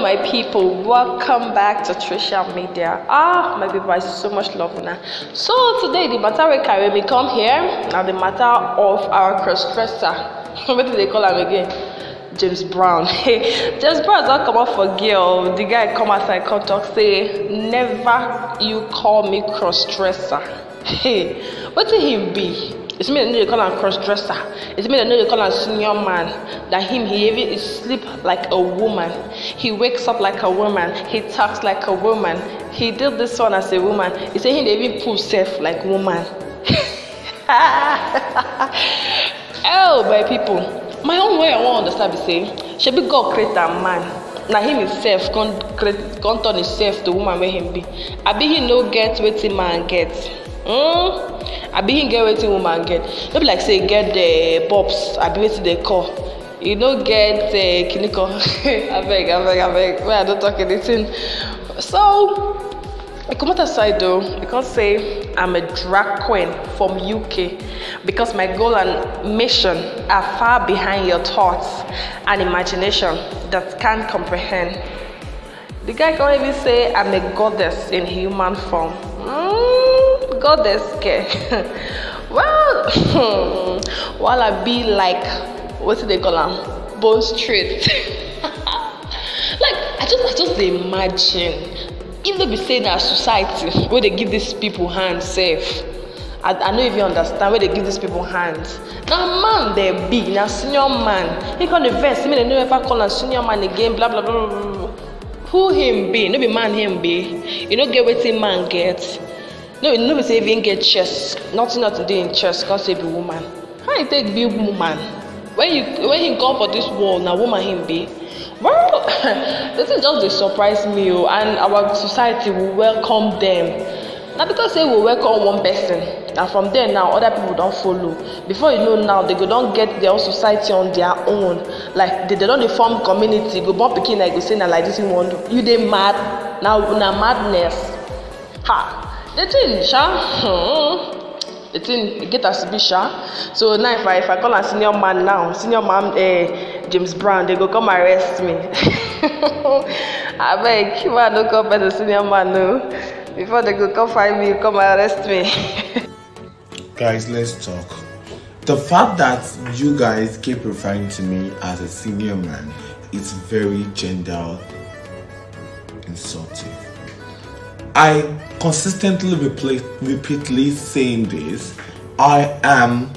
my people welcome back to Tricia Media. Ah my people I so much love now. So today the matter we carry me come here now the matter of our cross dresser what do they call him again? James Brown. Hey James Brown don come up for girl. The guy come outside come talk say never you call me cross dresser hey what did he be it's me that know they call him cross dresser. It's me that know they call him senior man. That him he even sleep like a woman. He wakes up like a woman. He talks like a woman. He did this one as a woman. He say he dey even pull self like woman. oh my people, my own way I wan understand be say shebi God create am man. na him himself come create come turn himself to woman wey him be abi he no get wetin man get mm? abi him get wetin woman get. No be like say get the pops abi wetin dey call. E no get uh, kiniko abeg abeg abeg. Wey i no talk anything? So I come out aside though because say I'm a drag queen from UK because my goal and mission are far behind your thoughts and imagination that can't comprehend. The guy can't even say I'm a goddess in human form. Mm, God dey Well, hmm, while I be like what do they call am bone straight. like I just I just imagine Even no be say na society where they give these people hand sef. I, I if you understand where they give these people hands. Now man they big, now senior man. He come the verse, mean, they never ever call a senior man again, blah blah blah blah. blah. Who him be? No be man him be. You know get what a man get no no be say him get chest nothing nothing dey him chest come say be woman. How he take be woman? When you when him come for dis world na woman him be. Well the thing just dey surprise me o and our society will welcome them. Na because say we welcome one person na from there now other people don follow. Before you know now they go don get their own society on their own. Like they, they don dey form community. Go born pikin like go say na like this you wan do you dey mad. Na na madness. Ha the thing sha? Hmm, the thing e get as e be sha. So now if i if i call am senior man now senior man eh james brown they go come arrest me. I abeg man no come the senior man no. Before they go come find me come arrest me. guys let's talk. The fact that you guys keep referring to me as a senior man is very gender insulting i consistently repeat, repeatedly saying this i am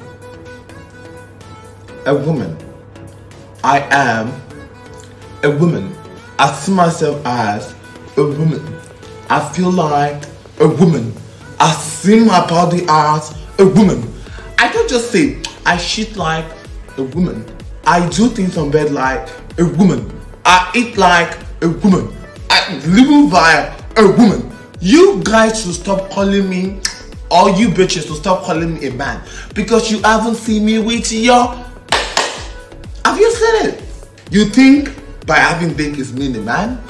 a woman I am a woman. I see myself as a woman. I feel like a woman. I see my body as a woman. I don't just say I shit like a woman. I do things on bed like a woman. I eat like a woman. I live via a woman. You guys should stop calling me, all you bitches should stop calling me a man because you haven't seen me with your have you seen it? You think by having big is mean a man?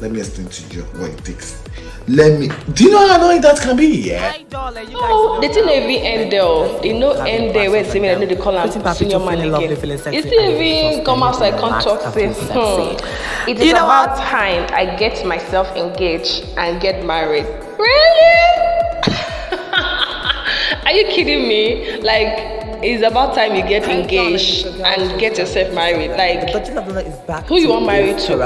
Let me explain to you what it takes. Let me. Do you know how annoying that can be? Yeah. Oh, the thing no even end there. They no end there where say me I know they call am senior man again. You still even come outside come talk say, hmm, it is about time I get myself engaged and get married. Really? Are you kidding me? Like it's about time you get engaged and get yourself married. Like, who you want married to?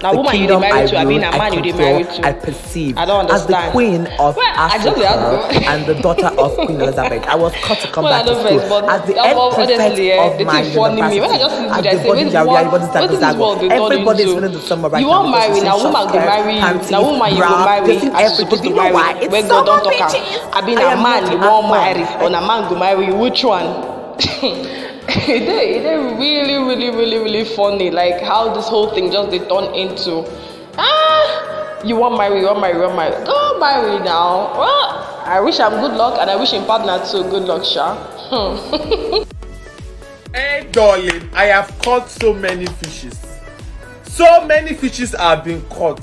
Now, woman you married to, I mean, a man you married to. I perceive. I don't understand. As the queen of well, Africa and the daughter of Queen Elizabeth, I was called to come well, back to school. But as the end honestly, of my university, when I just see the body area, what is this world Everybody is feeling the summer right now. You want marry, now woman go marry you. Now woman you go marry you supposed to marry. When God don't talk. I mean, a man you want marry, or a man go marry. Which one? it really really really really funny like how this whole thing just they turn into ah you want marry you wan marry you wan marry. Go marry now. Well i wish I'm good luck and i wish im partner too good luck sha. Hmm. hey darling i have caught so many fishes. So many fishes have been caught.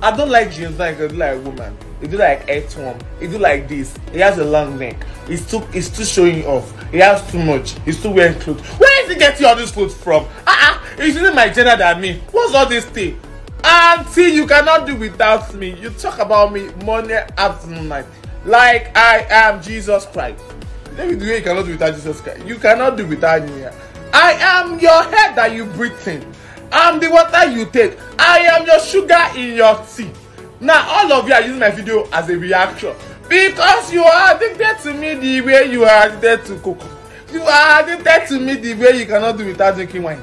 I don't like do like woman he do like earthworm he do like this he has a long neck he's too he's too showing off he has too much he's too wearing clothes where is he getting all these clothes from ah ah he's using my gender than me what's all this thing Auntie, you cannot do without me. You talk about me morning, afternoon, night. Like I am Jesus Christ. Maybe the way you cannot do without Jesus Christ. You cannot do without me. I am your head that you breathe in. I'm the water you take. I am your sugar in your tea. Now all of you are using my video as a reaction because you are addicted to me the way you are addicted to cocoa. You are addicted to me the way you cannot do without drinking wine.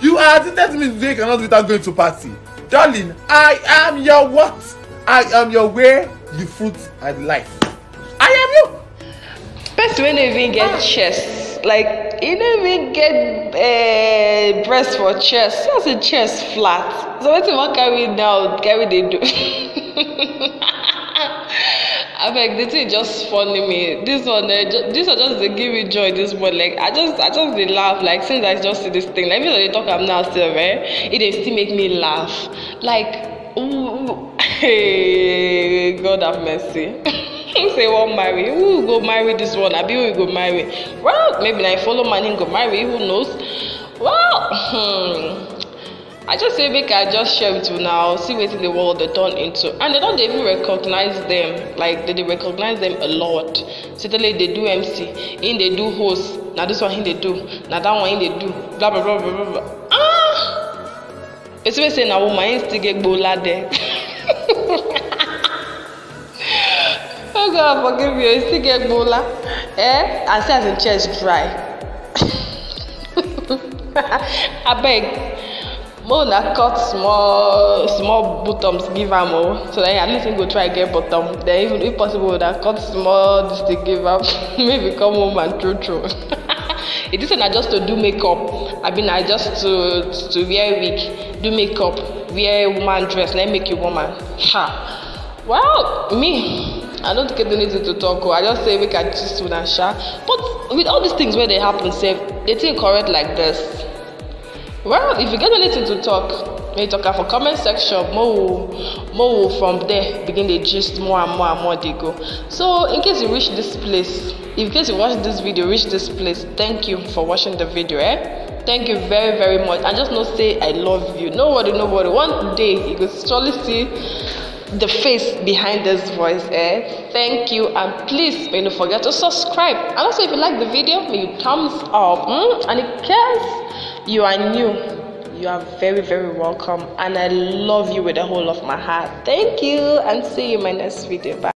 You are addicted to me the way you cannot do without going to party. Darling, I am your what? I am your way, the fruit, and life. I am you. Person wey no even get chest, like e no even get uh, breast for chest, see as im chest flat. So wetin you wan carry now carry dey do? abeg the thing just funny me. This one eh ju this one just dey give me joy this morning like i just i just dey laugh like since i just see this thing. Like even though i talk am now sef eh e dey still make me laugh. Like ooh hey god have mercy who say wan marry? Who go marry this one? Abi who go marry? Well maybe na you follow man him go marry who knows? Well hmm. i just say make i just share with una see wetin the world dey turn into. And they don dey even recognize them like they dey recognize them a lot. Certainly dey do mc him dey do host na this one him dey do na that one him dey do blah blah blah blah blah ah! Person wey say na woman him still get gbola there oh god forgive you. he still get gbola. Eh? And see as him chest dry. Abeg mo na cut small small bottoms give am o so that at least him go try get bottom. Then even if possible na cut small this thing give am. Maybe come home and true true. E think say na just to do makeup. Abi na just to to wear a wig do makeup wear a woman dress na make you woman. Ha. Well me i no get anything to talk o i just say make i gist una sha. But with all these things wey dey happen sef the thing correct like this. Well if you get anything to talk you talk for comment section. Mo mo from there begin dey gist more and more and more dey go. So in case you reach this place in case you watch this video reach this place. Thank you for watching the video eh? Thank you very very much. And just know say i love you. No worry no worry one day you go surely see the face behind this voice eh? Thank you and please may no forget to subscribe. And also if you like the video may you thumbs up mm? and in case you are new you are very very welcome. And i love you with the whole of my heart. Thank you and see you in my next video. Bye